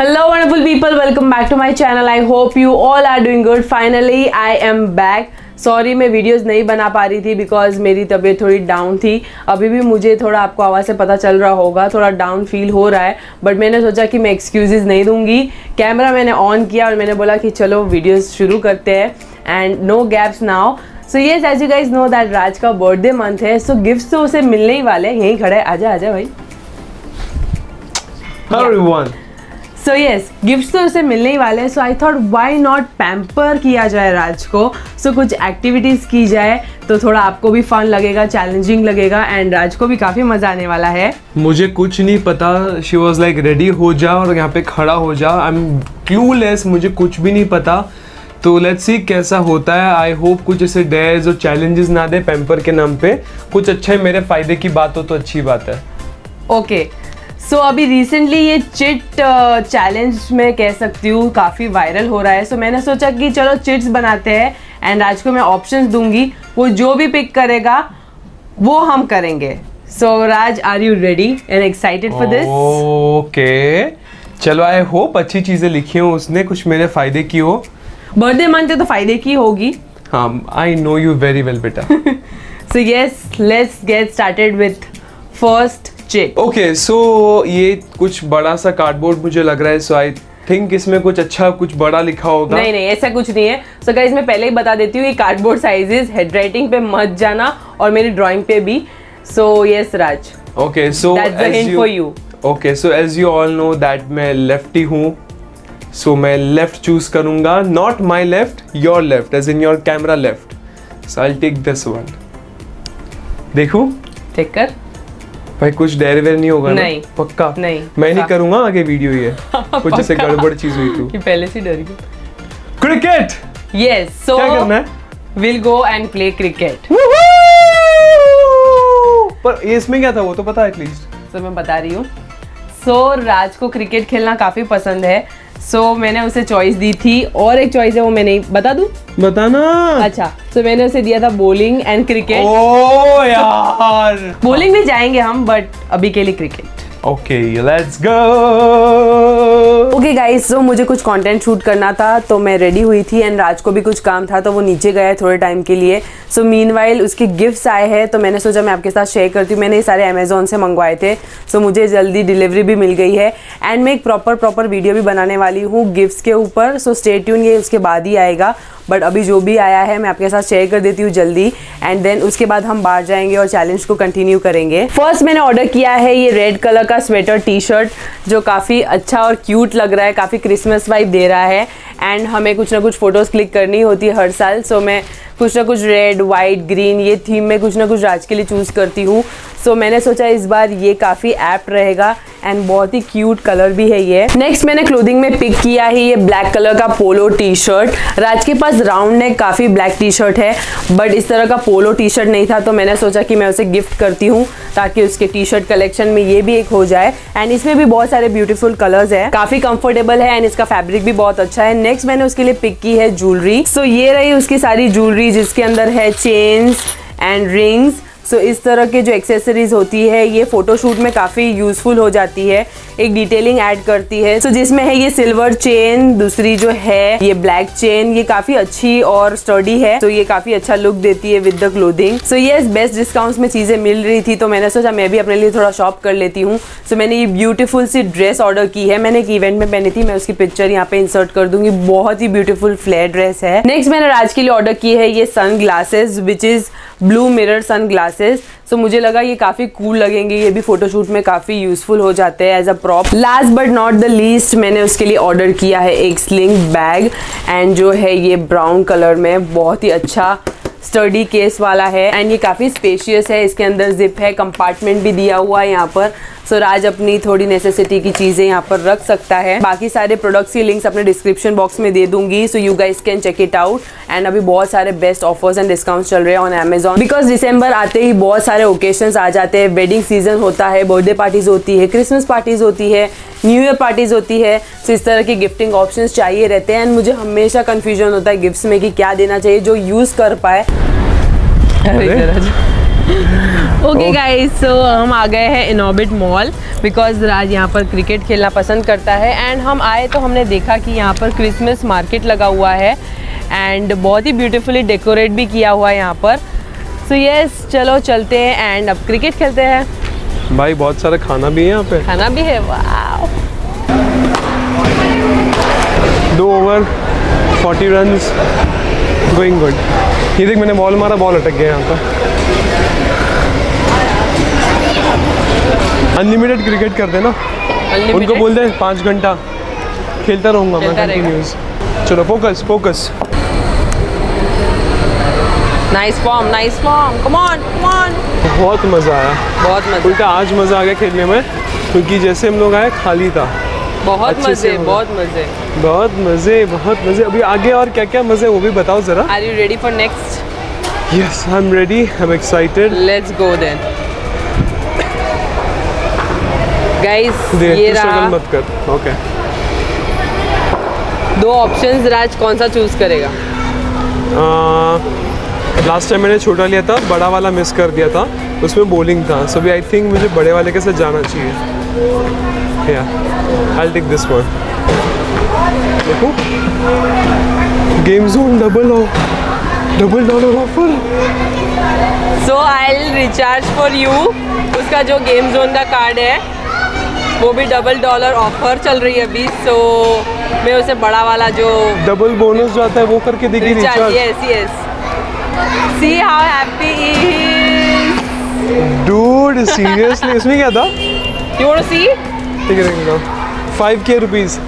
Hello wonderful people, welcome back to my channel. I hope you all are doing good. Finally, I am back. Sorry मैं videos नहीं बना पा रही थी because मेरी तबीयत थोड़ी डाउन थी अभी भी मुझे थोड़ा आपको आवाज़ से पता चल रहा होगा थोड़ा डाउन फील हो रहा है बट मैंने सोचा कि मैं एक्सक्यूज़ नहीं दूँगी कैमरा मैंने ऑन किया और मैंने बोला कि चलो वीडियोस शुरू करते हैं and no gaps now so yes as you guys know that Raj का बर्थडे मंथ है सो so गिफ्ट तो उसे मिलने ही वाले हैं यहीं खड़े आजा आजा भाई everyone. सो यस गिफ्ट तो उसे मिलने ही वाले हैं। So I thought why not pamper किया जाए राज को? सो so, कुछ एक्टिविटीज़ की जाए तो थोड़ा आपको भी फन लगेगा चैलेंजिंग लगेगा एंड राज को भी काफ़ी मज़ा आने वाला है। मुझे कुछ नहीं पता। शी वॉज़ लाइक रेडी हो जा और यहाँ पे खड़ा हो जा। आई एम क्लूलेस मुझे कुछ भी नहीं पता। तो लेट्स सी कैसा होता है। आई होप कुछ ऐसे डेज़ और चैलेंजेस ना दे पैम्पर के नाम पे। कुछ अच्छा है मेरे फ़ायदे की बात हो तो अच्छी बात है। Okay okay. सो so, अभी रिसेंटली ये चिट चैलेंज uh, में कह सकती हूँ काफ़ी वायरल हो रहा है। सो so, मैंने सोचा कि चलो चिट्स बनाते हैं एंड आज को मैं ऑप्शंस दूँगी। वो जो भी पिक करेगा वो हम करेंगे। So Raj are you ready and excited for this okay चलो आई होप अच्छी चीज़ें लिखी हो उसने कुछ मेरे फ़ायदे की हो। बर्थडे है तो फ़ायदे की होगी। हाँ I know you very well बेटा। So yes let's get started with first chit okay so ये कुछ बड़ा सा कार्डबोर्ड मुझे लग रहा है सो आई थिंक इसमें कुछ अच्छा कुछ बड़ा लिखा होगा। नहीं नहीं ऐसा कुछ नहीं है। सो so गाइस मैं पहले ही बता देती हूँ ये कार्डबोर्ड साइजेस हेड राइटिंग पे मत जाना और मेरी ड्राइंग पे भी। So yes Raj okay so for you okay so as you all know that मैं लेफ्टी हूँ सो मैं लेफ़्ट चूज़ करूँगा। Not my left your left as in your camera left so I take this one देखू? Take कर। भाई कुछ der where नहीं होगा नहीं। ना? पक्का? नहीं मैं नहीं करूँगा आगे वीडियो ये। कुछ ऐसे गड़बड़ चीज़ हुई तू। कि पहले से डर गई। क्रिकेट यस सो क्या करना है? Will go and play cricket पर इसमें क्या था? वो तो पता है एटलीस्ट सर मैं बता रही हूँ। सो so, राज को क्रिकेट खेलना काफ़ी पसंद है। सो so, मैंने उसे चॉइस दी थी। और एक चॉइस है वो मैंने बता दू? बताना। अच्छा तो so, मैंने उसे दिया था बोलिंग एंड क्रिकेट ओ यार। बोलिंग भी जाएँगे हम बट अभी के लिए cricket okay let's go okay guys so मुझे कुछ कंटेंट शूट करना था तो मैं रेडी हुई थी एंड राज को भी कुछ काम था तो वो नीचे गया है थोड़े टाइम के लिए। सो मीन वाइल उसके गिफ्ट्स आए हैं तो मैंने सोचा मैं आपके साथ शेयर करती हूँ। मैंने ये सारे अमेजोन से मंगवाए थे। सो so, मुझे जल्दी डिलीवरी भी मिल गई है। एंड मैं एक प्रॉपर प्रॉपर वीडियो भी बनाने वाली हूँ गिफ्ट्स के ऊपर। सो स्टे ट्यून ये उसके बाद ही आएगा। बट अभी जो भी आया है मैं आपके साथ शेयर कर देती हूँ जल्दी। एंड देन उसके बाद हम बाहर जाएँगे और चैलेंज को कंटिन्यू करेंगे। फ़र्स्ट मैंने ऑर्डर किया है ये रेड कलर का स्वेटर टी शर्ट जो काफ़ी अच्छा और क्यूट लग रहा है, काफ़ी क्रिसमस वाइब दे रहा है। एंड हमें कुछ ना कुछ फ़ोटोज़ क्लिक करनी होती है हर साल सो मैं कुछ ना कुछ रेड वाइट ग्रीन ये थीम में कुछ ना कुछ राज के लिए चूज़ करती हूँ। सो मैंने सोचा इस बार ये काफ़ी ऐप रहेगा एंड बहुत ही क्यूट कलर भी है ये। नेक्स्ट मैंने क्लोथिंग में पिक किया है ये ब्लैक कलर का पोलो टी शर्ट राज के पास राउंड नेक काफ़ी ब्लैक टी शर्ट है बट इस तरह का पोलो टी शर्ट नहीं था तो मैंने सोचा कि मैं उसे गिफ्ट करती हूँ ताकि उसके टी शर्ट कलेक्शन में ये भी एक हो जाए। एंड इसमें भी बहुत सारे ब्यूटीफुल कलर्स है। काफ़ी कंफर्टेबल है एंड इसका फैब्रिक भी बहुत अच्छा है। नेक्स्ट मैंने उसके लिए पिक की है ज्वेलरी सो so, ये रही उसकी सारी ज्वेलरी जिसके अंदर है chains and rings so so, इस तरह के जो एक्सेसरीज होती है ये फोटोशूट में काफ़ी यूज़फुल हो जाती है। एक डिटेलिंग ऐड करती है। सो so, जिसमें है ये सिल्वर चेन दूसरी जो है ये ब्लैक चेन ये काफ़ी अच्छी और स्टडी है। तो so, ये काफ़ी अच्छा लुक देती है विद द क्लोथिंग सो ये बेस्ट डिस्काउंट में चीज़ें मिल रही थी तो मैंने सोचा मैं भी अपने लिए थोड़ा शॉप कर लेती हूँ। सो so, मैंने ये ब्यूटीफुल सी ड्रेस ऑर्डर की है। मैंने एक इवेंट में पहनी थी मैं उसकी पिक्चर यहाँ पे इंसर्ट कर दूँगी। बहुत ही ब्यूटीफुल फ्लेयर ड्रेस है। नेक्स्ट मैंने राज के लिए ऑर्डर की है ये sunglasses which is blue mirror sunglasses so मुझे लगा ये काफ़ी कूल लगेंगे, ये भी फोटोशूट में काफ़ी यूजफुल हो जाते हैं as a prop last but not the least मैंने उसके लिए ऑर्डर किया है एक स्लिंग बैग एंड जो है ये ब्राउन कलर में बहुत ही अच्छा स्टडी केस वाला है एंड ये काफ़ी स्पेशियस है इसके अंदर जिप है कंपार्टमेंट भी दिया हुआ है यहाँ पर। सो so, राज अपनी थोड़ी नेसेसिटी की चीज़ें यहाँ पर रख सकता है। बाकी सारे प्रोडक्ट्स की लिंक्स अपने डिस्क्रिप्शन बॉक्स में दे दूँगी so you guys can check it out and अभी बहुत सारे बेस्ट ऑफर्स एंड डिस्काउंट चल रहे हैं ऑन अमेजॉन बिकॉज़ दिसंबर आते ही बहुत सारे ओकेजन आ जाते हैं। वेडिंग सीज़न होता है बर्थडे पार्टीज़ होती है क्रिसमस पार्टीज़ होती है न्यू ईयर पार्टीज़ होती है। तो इस तरह की गिफ्टिंग ऑप्शन चाहिए रहते हैं। एंड मुझे हमेशा कन्फ्यूज़न होता है गिफ्ट्स में कि क्या देना चाहिए जो यूज़ कर पाए। ओके गाइस सो हम आ गए हैं इनॉबिट मॉल बिकॉज़ राज यहाँ पर क्रिकेट खेलना पसंद करता है एंड हम आए तो हमने देखा कि यहाँ पर क्रिसमस मार्केट लगा हुआ है एंड बहुत ही ब्यूटीफुली डेकोरेट भी किया हुआ है यहाँ पर। सो so यस yes, चलो चलते हैं एंड अब क्रिकेट खेलते हैं। भाई बहुत सारा खाना भी है यहाँ पे। खाना भी है वाह दो ओवर 40 रन गोइंग गुड ये देख मैंने बॉल मारा बॉल अटक गया यहाँ पर। अनलिमिटेड क्रिकेट कर देना उनको बोल दे पाँच घंटा। खेलता रहूँगा मैं कंटिन्यूस चलो focus focus nice form nice form come on come on बहुत मज़ा आया। बहुत मज़ा। उल्टा आज मज़ा आ गया खेलने में क्योंकि जैसे हम लोग आए खाली था। बहुत मज़े बहुत मज़े। बहुत मज़े बहुत मज़े। अभी आगे और क्या क्या मज़े वो भी बताओ ज़रा। Are you ready for next yes I am ready I am excited let's go then guys ये रहा मत कर। ओके दो ऑप्शंस राज कौन सा चूज़ करेगा? लास्ट टाइम मैंने छोटा लिया था बड़ा वाला मिस कर दिया था उसमें बॉलिंग था। सो आई थिंक मुझे बड़े वाले के साथ जाना चाहिए। या आई टेक दिस वन देखो। गेम जोन डबल हो। Double dollar offer so I will recharge for you उसका जो गेम जोन का कार्ड है वो भी डबल डॉलर ऑफ़र चल रही है अभी सो मैं उसे बड़ा वाला जो डबल बोनस जो आता है वो करके recharge recharge yes yes see how happy dude seriously इसमें क्या था? यू वांट टू सी ठीक है देखो फाइव के रुपीज़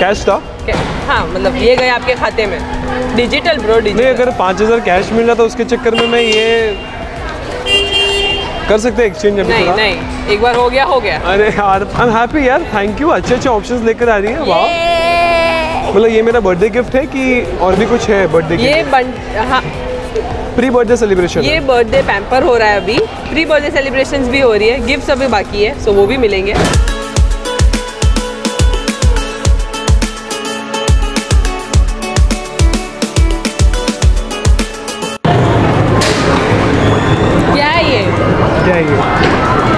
कैश था? हाँ मतलब ये गए आपके खाते में। डिजिटल ब्रो नहीं अगर पाँच हज़ार कैश मिल रहा था उसके चक्कर में मैं ये कर सकते एक्सचेंज अभी नहीं थोड़ा? नहीं एक बार हो गया हो गया। अरे यार आई एम हैप्पी यार थैंक यू अच्छे अच्छे ऑप्शंस लेकर आ रही है वाह मतलब ये मेरा बर्थडे गिफ्ट है कि और भी कुछ है बर्थडे ये बन हाँ प्री बर्थडे सेलिब्रेशन ये बर्थडे पैम्पर हो रहा है अभी। प्री बर्थडे सेलिब्रेशंस भी हो रही है। गिफ्ट्स अभी बाकी है सो वो भी मिलेंगे। क्या ये? क्या ये?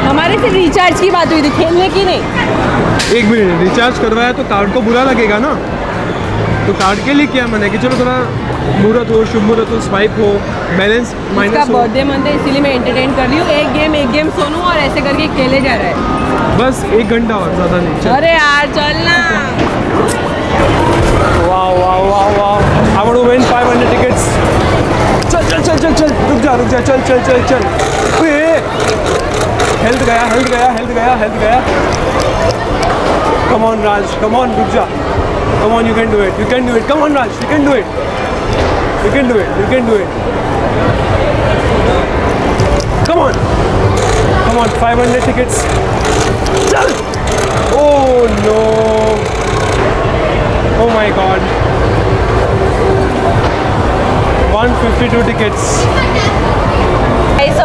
हमारे रिचार्ज की बात हुई थी खेलने की नहीं। एक मिनट रिचार्ज करवाया तो कार्ड को बुरा लगेगा ना? तो कार्ड के लिए क्या मैंने कि चलो थोड़ा मुहूर्त हो शुभ मुहूर्त हो स्वाइप हो बैलेंस माइनस बर्थडे मंथ है इसीलिए मैं एंटरटेन कर रही हूँ। एक गेम एक गेम सोनू और ऐसे करके खेले जा रहा है। बस एक घंटा और ज़्यादा नहीं अरे यार चलना वाह वाह वाह वाह। I want to win 500 tickets चल चल चल चल चल रुक जा रुक जा चल चल चल चल। हेल्थ गया हेल्थ गया हेल्थ गया हेल्थ गया। कम ऑन राज कम ऑन रुक जा। Come on you can do it you can do it come on Raj you can do it you can do it you can do it come on come on 500 tickets चल oh no Oh my god. 152 tickets.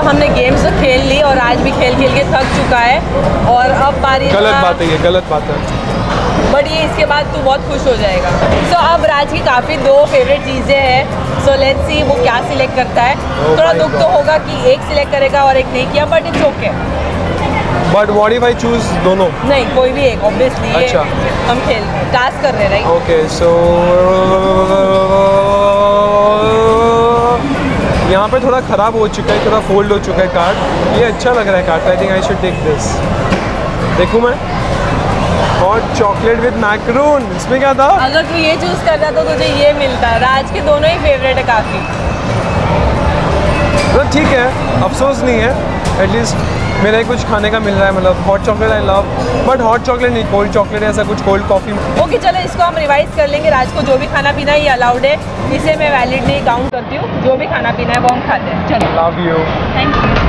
हमने games तो खेल ली और आज भी खेल खेल के थक चुका है और अब बारी गलत बात है ये गलत बात है। बट ये इसके बाद तू बहुत खुश हो जाएगा। सो so, अब राज की काफ़ी दो फेवरेट चीज़ें हैं। सो लेट्स सी वो क्या सिलेक्ट करता है। Oh थोड़ा दुख तो होगा कि एक सिलेक्ट करेगा और एक नहीं किया but it's okay but what if I choose दोनों? नहीं कोई भी एक ऑब्वियसली अच्छा। हम खेल टास्क कर रहे हैं राइट ओके सो यहाँ पे थोड़ा ख़राब हो चुका है थोड़ा फोल्ड हो चुका है कार्ड ये अच्छा लग रहा है card I think I should take this देखूँ मैं? हॉट चॉकलेट विद मैक्रून इसमें क्या था? अगर तू ये चूज़ करता तो तुझे ये मिलता राज के दोनों ही फेवरेट है काफ़ी। मतलब ठीक है अफसोस नहीं है। एटलीस्ट मेरा ही कुछ खाने का मिल रहा है मतलब hot chocolate I love but hot chocolate नहीं कोल्ड चॉकलेट ऐसा कुछ कोल्ड कॉफ़ी ओके चलो इसको हम रिवाइज कर लेंगे। राज को जो भी खाना पीना है ये अलाउड है। इसे मैं वैलिड नहीं काउंट करती हूँ। जो भी खाना पीना है वो हम खाते हैं। चलो। Love you thank you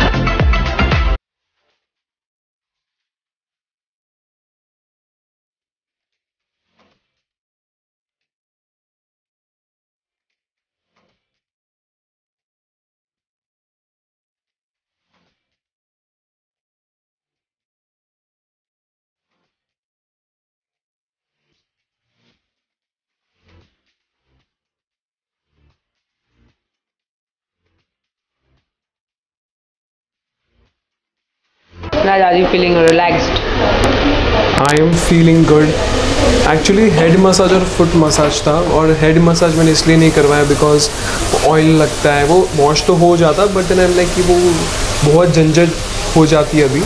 Raj, are you feeling relaxed? I am feeling good actually head massage और फुट मसाज था और हेड मसाज मैंने इसलिए नहीं करवाया बिकॉज़ ऑयल लगता है वो वॉश तो हो जाता बट देन आई लाइक कि वो बहुत झंझट हो जाती है अभी।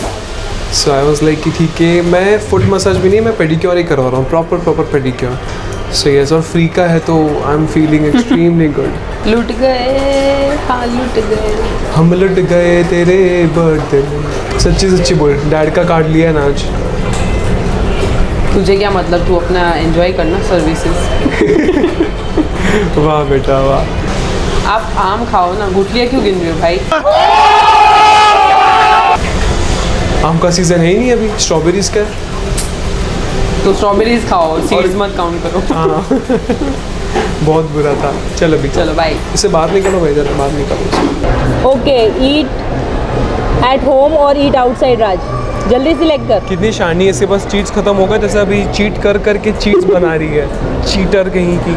सो आई वॉज़ लाइक कि ठीक है मैं फुट मसाज भी नहीं मैं पेडिक्योर ही करवा रहा हूँ proper proper pedicure so yes और फ्री का है तो I am feeling extremely good लुट गए हाँ लुट गए। हम लुट गए तेरे बर्थडे में सच्ची सच्ची बोल डैड का कार्ड लिया है ना आज। तुझे क्या मतलब तू अपना एंजॉय करना सर्विसेज़ वाह बेटा वाह। आप आम खाओ ना गुठलियाँ क्यों गिन रहे हो भाई? आम का सीज़न है ही नहीं अभी स्ट्रॉबेरीज का तो स्ट्रॉबेरीज खाओ सीड्स मत काउंट करो। हाँ। बहुत बुरा था। चल अभी चलो। बाय इसे बाहर निकलो भाई जरा बाहर निकलो ओके ईट एट होम और ईट आउटसाइड राज जल्दी सिलेक्ट कर। कितनी शानी है इसके पास चीट्स खत्म हो गए जैसे अभी चीट कर करके चीट्स बना रही है। चीटर कहीं की।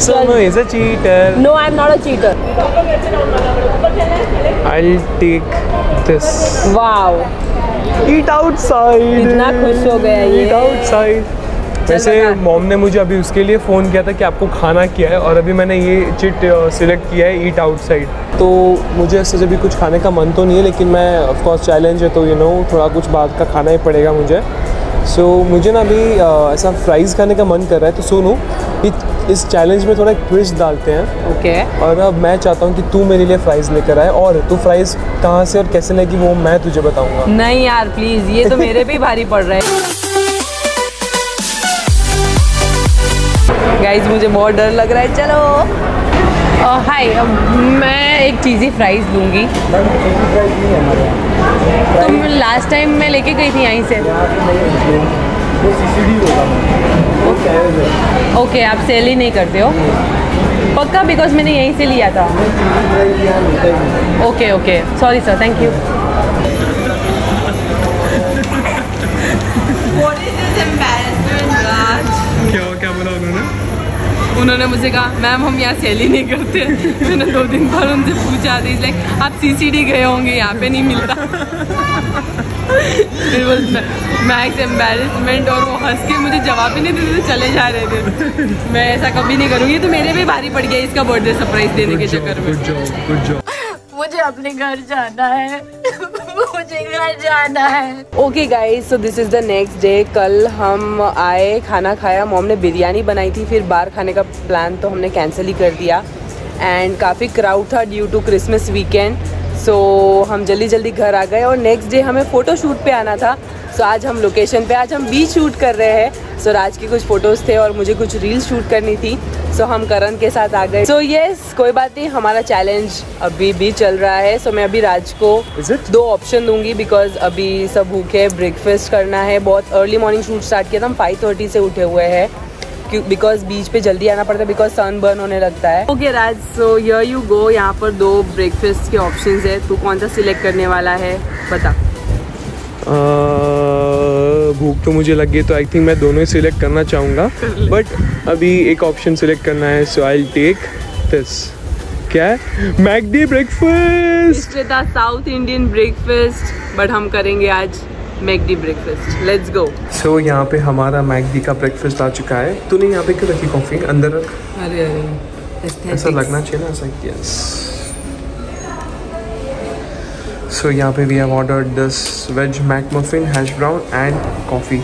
सोनो is a cheater no I am not a cheater I take this wow eat outside इतना खुश हो गया ये। ईट आउटसाइड वैसे मॉम ने मुझे अभी उसके लिए फ़ोन किया था कि आपको खाना क्या है और अभी मैंने ये चिट सिलेक्ट किया है ईट आउटसाइड तो मुझे ऐसे जब भी कुछ खाने का मन तो नहीं है लेकिन मैं ऑफकोर्स चैलेंज है तो यू नो थोड़ा कुछ बात का खाना ही पड़ेगा मुझे। सो so, मुझे ना अभी ऐसा फ्राइज़ खाने का मन कर रहा है तो सुनो इस चैलेंज में थोड़ा ट्विस्ट डालते हैं। Okay okay. और अब मैं चाहता हूँ कि तू मेरे लिए फ्राइज़ लेकर आए और तू फ्राइज़ कहाँ से और कैसे लेगी वो मैं तुझे बताऊँगा। नहीं यार प्लीज़ ये तो मेरे पे भारी पड़ रहा है। गाइज़ मुझे बहुत डर लग रहा है। चलो। हाय मैं एक चीज़ी फ्राइज लूँगी। तुम लास्ट टाइम मैं लेके गई थी यहीं से। ओके आप सेल ही नहीं करते हो। पक्का? बिकॉज़ मैंने यहीं से लिया था। Okay okay sorry sir thank you उन्होंने मुझे कहा मैम हम यहाँ सेल ही नहीं करते। मैंने दो दिन बाद उनसे पूछा थी लाइक आप सीसीडी गए होंगे यहाँ पे नहीं मिलता। मैक्स एम्बेरसमेंट और वो हंस के मुझे जवाब ही नहीं देते थे चले जा रहे थे। मैं ऐसा कभी नहीं करूँगी तो मेरे भी भारी पड़ गया इसका बर्थडे सरप्राइज़ देने के चक्कर में। गुड जॉब मुझे अपने घर जाना है। मुझे घर जाना है। Okay guys so this is the next day कल हम आए, खाना खाया। मोम ने बिरयानी बनाई थी, फिर बाहर खाने का प्लान तो हमने कैंसिल ही कर दिया। एंड काफ़ी क्राउड था due to Christmas weekend so हम जल्दी जल्दी घर आ गए और नेक्स्ट डे हमें फ़ोटोशूट पे आना था। सो आज हम लोकेशन पे आज हम बीच शूट कर रहे हैं। सो राज के कुछ फ़ोटोज़ थे और मुझे कुछ रील शूट करनी थी। सो हम करण के साथ आ गए। सो यस कोई बात नहीं हमारा चैलेंज अभी भी चल रहा है। सो मैं अभी राज को दो ऑप्शन दूँगी बिकॉज़ अभी सब भूखे ब्रेकफास्ट करना है। बहुत अर्ली मॉर्निंग शूट स्टार्ट किया था हम फाइव थर्टी से उठे हुए हैं। बिकॉज़ बीच पे जल्दी आना पड़ता है बिकॉज़ सन बर्न होने लगता है। Okay Raj so year you go यहाँ पर दो ब्रेकफास्ट के ऑप्शन है। तू कौन सा सिलेक्ट करने वाला है? बता। भूख तो मुझे लग गई तो आई थिंक मैं दोनों ही सिलेक्ट करना चाहूँगा। बट अभी एक ऑप्शन सिलेक्ट करना है सो आई टेक दिस क्या है? मैगडी ब्रेकफास्ट था साउथ इंडियन ब्रेकफास्ट बट हम करेंगे आज मैगडी ब्रेकफास्ट लेट्स गो सो यहाँ पे हमारा मैगडी का ब्रेकफास्ट आ चुका है। तूने यहाँ पे क्यों रखी कॉफ़ी अंदर रख। अरे अरे ऐसा लगना चाहिए ना ऐसा यस सो यहाँ पे we have order this veg McMuffin hash brown and coffee